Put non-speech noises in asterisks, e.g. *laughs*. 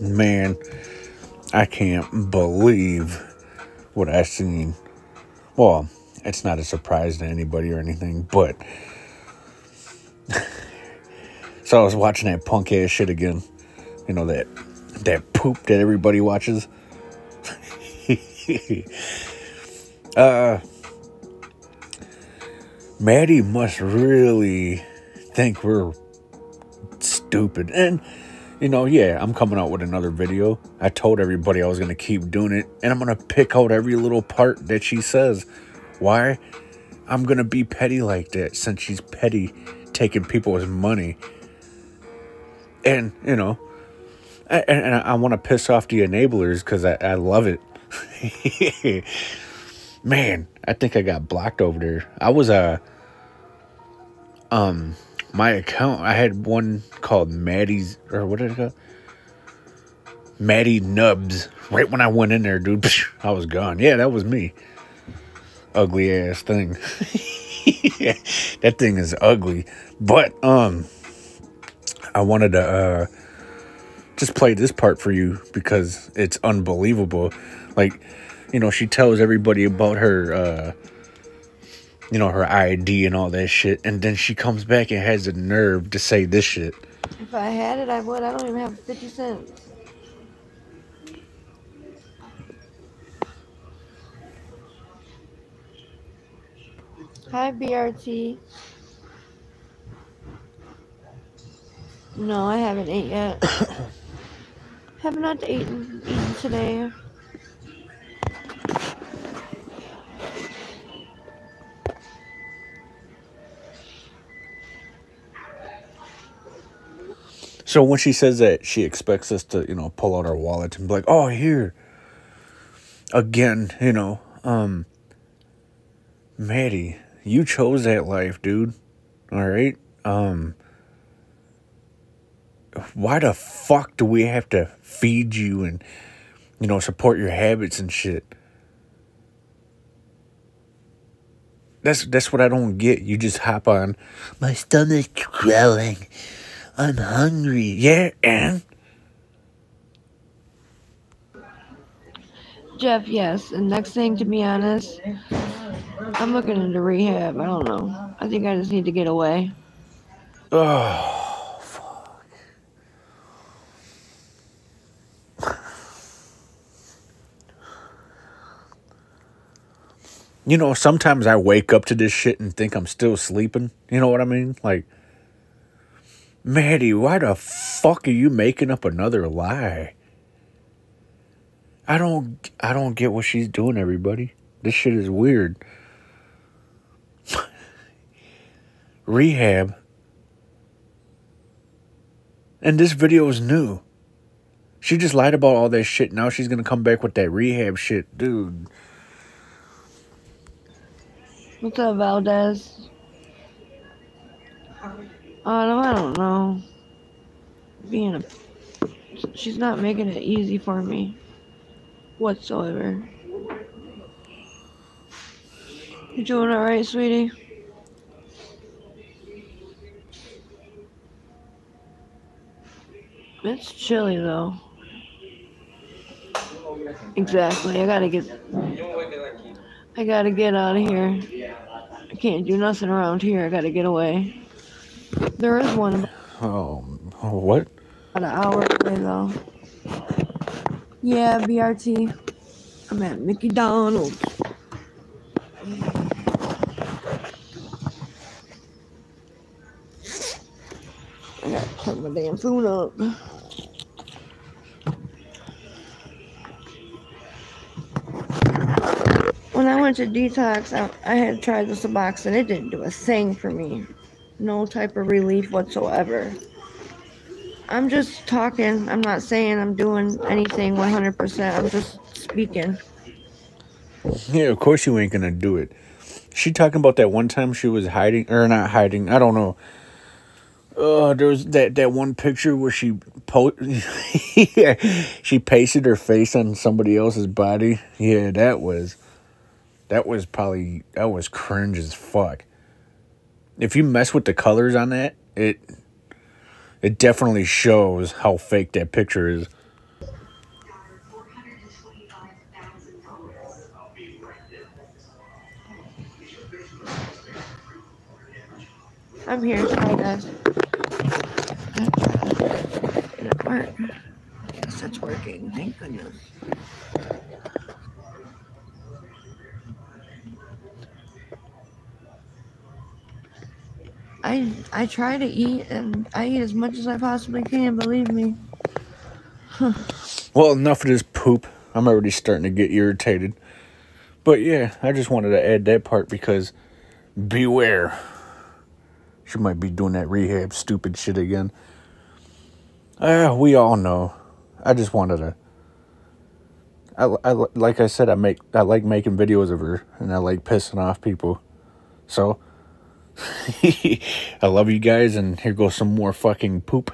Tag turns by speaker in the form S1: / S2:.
S1: man, I can't believe what I've seen. Well, it's not a surprise to anybody or anything, but *sighs* so I was watching that punk ass shit again. You know that that poop that everybody watches. *laughs* uh Maddie must really think we're stupid. And you know, yeah, I'm coming out with another video. I told everybody I was going to keep doing it, and I'm going to pick out every little part that she says. Why? I'm going to be petty like that since she's petty taking people's money. And, you know, and, and I want to piss off the enablers because I, I love it. *laughs* Man, I think I got blocked over there. I was, uh, um, my account, I had one called Maddie's, or what did it go? Maddie Nubs. Right when I went in there, dude, *laughs* I was gone. Yeah, that was me. Ugly ass thing. *laughs* that thing is ugly. But, um, I wanted to, uh, just play this part for you because it's unbelievable. Like, you know, she tells everybody about her, uh, you know, her ID and all that shit. And then she comes back and has the nerve to say this shit.
S2: If I had it, I would. I don't even have 50 cents. Hi, BRT. No, I haven't ate yet. *coughs* have not eaten, eaten today.
S1: So when she says that she expects us to, you know, pull out our wallet and be like, "Oh, here." Again, you know, um Maddie, you chose that life, dude. All right? Um why the fuck do we have to feed you and you know, support your habits and shit? That's that's what I don't get. You just hop on. My stomach's growling. I'm hungry. Yeah, and?
S2: Jeff, yes. And next thing, to be honest, I'm looking into rehab. I don't know. I think I just need to get away.
S1: Oh, fuck. You know, sometimes I wake up to this shit and think I'm still sleeping. You know what I mean? Like, Maddie, why the fuck are you making up another lie? I don't I don't get what she's doing, everybody. This shit is weird. *laughs* Rehab. And this video is new. She just lied about all that shit. Now she's gonna come back with that rehab shit, dude.
S2: What's up, Valdez? Uh, I don't know. Being a. She's not making it easy for me. Whatsoever. You doing alright, sweetie? It's chilly though. Exactly. I gotta get. I gotta get out of here. I can't do nothing around here. I gotta get away. There is one.
S1: Oh, oh, what?
S2: About an hour away though. Yeah, BRT. I'm at Mickey Donald's. I gotta turn my damn food up. When I went to detox, I, I had tried the Suboxone. It didn't do a thing for me no type of relief whatsoever. I'm just talking. I'm not saying I'm doing anything 100%. I'm just speaking. *laughs*
S1: Yeah, of course you ain't gonna do it. She talking about that one time she was hiding or not hiding. I don't know. Uh, there was that that one picture where she po- *laughs* yeah, she pasted her face on somebody else's body. Yeah, that was that was probably that was cringe as fuck if you mess with the colors on that, it it definitely shows how fake that picture is.
S2: I'm here, sorry guys. That's it? I guess that's working, thank goodness. I I try to eat and I eat as much as I possibly can. Believe me.
S1: Well, enough of this poop. I'm already starting to get irritated. But yeah, I just wanted to add that part because beware. She might be doing that rehab stupid shit again. Uh, we all know. I just wanted to. I, I, like I said, I make I like making videos of her, and I like pissing off people. So, *laughs* I love you guys, and here goes some more fucking poop.